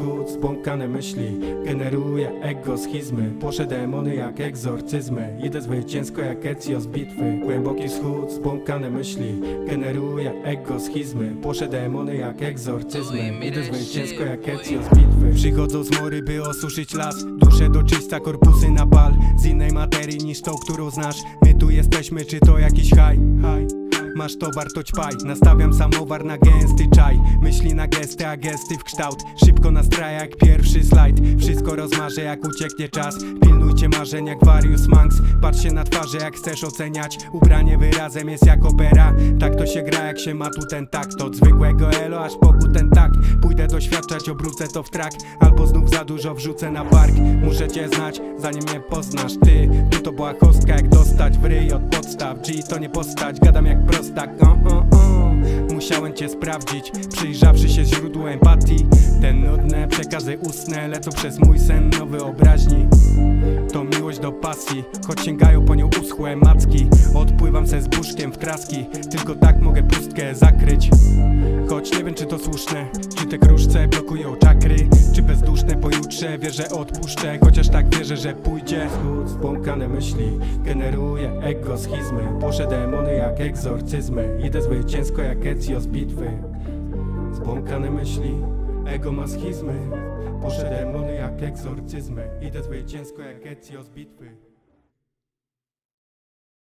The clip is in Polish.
wschód, spłąkane myśli Generuje ego schizmy Płoszę demony jak egzorcyzmy. Idę zwycięsko jak Ezio z bitwy. Głęboki wschód, spłąkane myśli Generuje ego schizmy Płoszę demony jak egzorcyzmy. Idę zwycięsko jak Ezio z bitwy. Przychodzą z mory, by osuszyć las. Dusze do czysta, korpusy na bal. Z innej materii niż tą, którą znasz. My tu jesteśmy, czy to jakiś haj? Haj Masz to ćpaj Nastawiam samowar na gęsty czaj. Myśli na gesty, a gesty w kształt. Szybko nastraja jak pierwszy slajd. Wszystko rozmarzę jak ucieknie czas. Pilnujcie marzeń jak Varius Manx. Patrzcie na twarze jak chcesz oceniać. Ubranie wyrazem jest jak opera. Tak to się gra jak się ma tu ten takt Od zwykłego elo aż po ten takt Pójdę doświadczać, obrócę to w trak. Albo znów za dużo wrzucę na bark Muszę cię znać, zanim mnie poznasz. Ty, tu to była kostka jak dostać w ryj od podstaw G to nie postać, gadam jak prostak. Musiałem cię sprawdzić, przyjrzawszy się źródłu empatii. Te nudne przekazy ustne lecą przez mój sen no wyobraźni to miłość do pasji, choć sięgają po nią uschłe macki. Odpływam se z buszkiem w traski, tylko tak mogę pustkę zakryć. Choć nie wiem czy to słuszne, czy te kruszce blokują czakry Czy bezduszne pojutrze wierzę odpuszczę Chociaż tak wierzę, że pójdzie. Wschód, spłąkane myśli, generuje ego schizmy Płoszę demony jak egzorcyzmy, idę zwycięsko jak Ezio z bitwy. Spłąkane myśli, ego ma schizmy. Puszę demony jak egzorcyzmy. Idę zwycięsko jak Ezio z bitwy